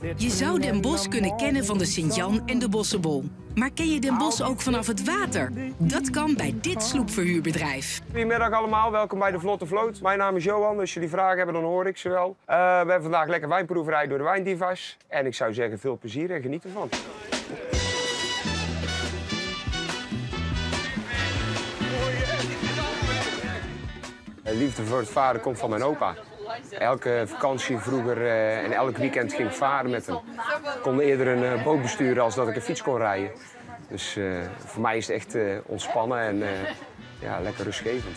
Je zou Den Bosch kunnen kennen van de Sint-Jan en de Bossenbol. Maar ken je Den Bosch ook vanaf het water? Dat kan bij dit sloepverhuurbedrijf. Goedemiddag allemaal, welkom bij de Vlotte Vloot. Mijn naam is Johan, als jullie vragen hebben dan hoor ik ze wel. Eh, we hebben vandaag lekker wijnproeverij door de Wijndivas. En ik zou zeggen veel plezier en geniet ervan. De liefde voor het varen komt van mijn opa. Elke vakantie vroeger eh, en elk weekend ging varen met hem. Ik kon eerder een eh, boot besturen als dat ik een fiets kon rijden. Dus eh, voor mij is het echt eh, ontspannen en eh, ja, lekker rustgevend.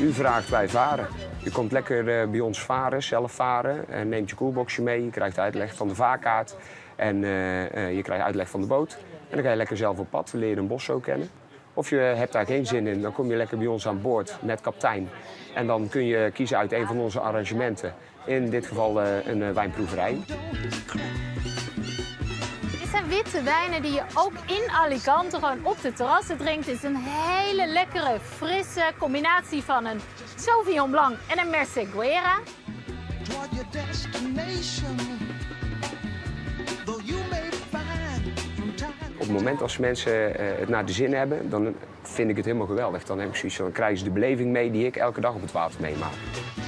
U vraagt wij varen. Je komt lekker eh, bij ons varen, zelf varen. En neemt je koelboxje mee. Je krijgt uitleg van de vaarkaart. En eh, eh, je krijgt uitleg van de boot. En dan ga je lekker zelf op pad. Leer je een bos zo kennen. Of je hebt daar geen zin in, dan kom je lekker bij ons aan boord met kaptein. En dan kun je kiezen uit een van onze arrangementen. In dit geval eh, een eh, wijnproeverij. Dit zijn witte wijnen die je ook in Alicante gewoon op de terrassen drinkt. Het is een hele lekkere, frisse combinatie van een Sauvignon Blanc en een Merceguera. Het moment als mensen eh, het naar de zin hebben, dan vind ik het helemaal geweldig. Dan heb ik dan krijgen ze de beleving mee die ik elke dag op het water meemaak.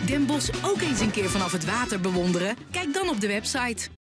Den Bosch ook eens een keer vanaf het water bewonderen? Kijk dan op de website.